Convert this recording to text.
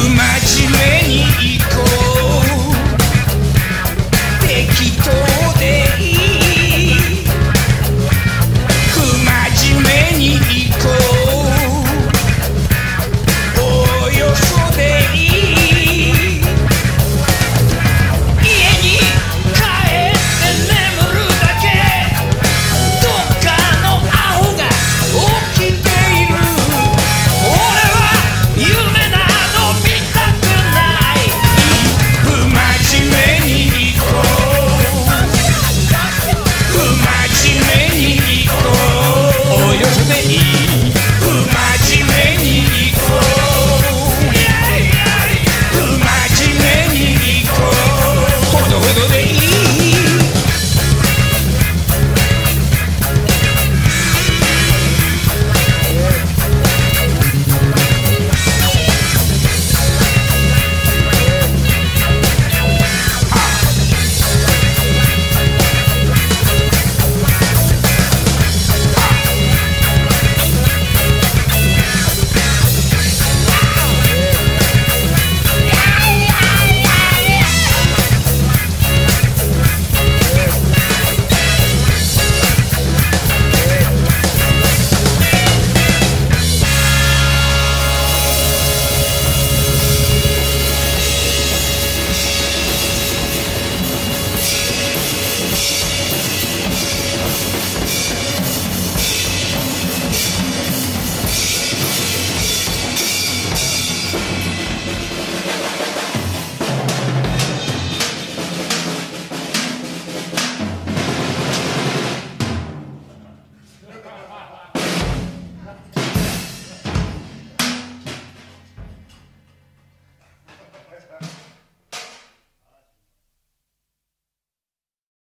真面目に